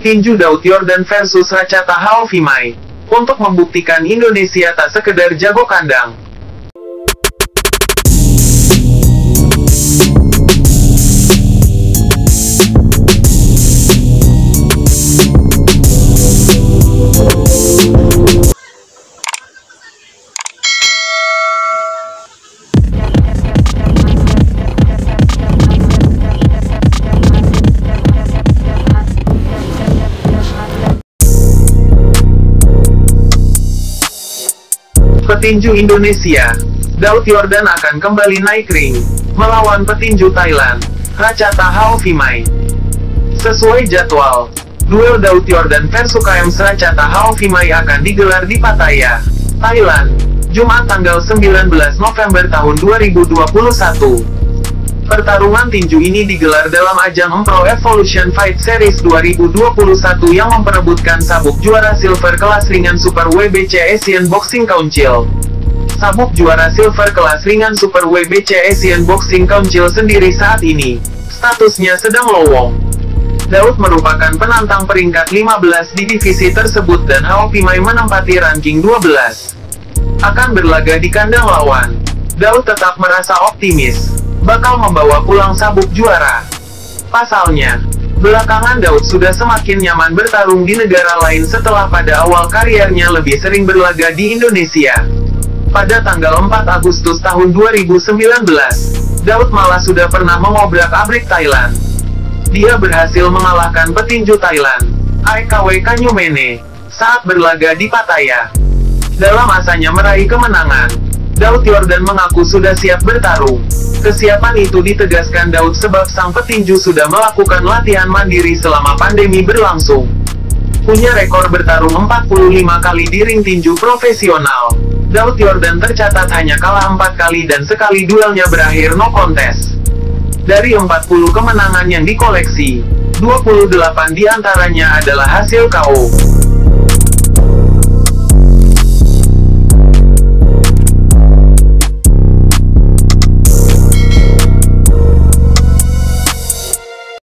Tinju Daud Yordan versus Racata Haovimai. Untuk membuktikan Indonesia tak sekedar jago kandang. Petinju Indonesia, Daud Yordan akan kembali naik ring, melawan petinju Thailand, Racata Haovimai. Sesuai jadwal, duel Daud Yordan versus KM Racata Haovimai akan digelar di Pattaya, Thailand, Jumat tanggal 19 November tahun 2021. Pertarungan tinju ini digelar dalam ajang Pro Evolution Fight Series 2021 yang memperebutkan sabuk juara silver kelas ringan Super WBC Asian Boxing Council. Sabuk juara silver kelas ringan Super WBC Asian Boxing Council sendiri saat ini, statusnya sedang lowong. Daud merupakan penantang peringkat 15 di divisi tersebut dan Haopimai menempati ranking 12. Akan berlaga di kandang lawan. Daud tetap merasa optimis bakal membawa pulang sabuk juara. Pasalnya, belakangan Daud sudah semakin nyaman bertarung di negara lain setelah pada awal kariernya lebih sering berlaga di Indonesia. Pada tanggal 4 Agustus tahun 2019, Daud malah sudah pernah mengobrak-abrik Thailand. Dia berhasil mengalahkan petinju Thailand, AEKW Kanyumene, saat berlaga di Pattaya. Dalam asanya meraih kemenangan, Daud Yordan mengaku sudah siap bertarung. Kesiapan itu ditegaskan Daud sebab sang petinju sudah melakukan latihan mandiri selama pandemi berlangsung. Punya rekor bertarung 45 kali di ring tinju profesional. Daud Yordan tercatat hanya kalah 4 kali dan sekali duelnya berakhir no contest. Dari 40 kemenangan yang dikoleksi, 28 di antaranya adalah hasil KO.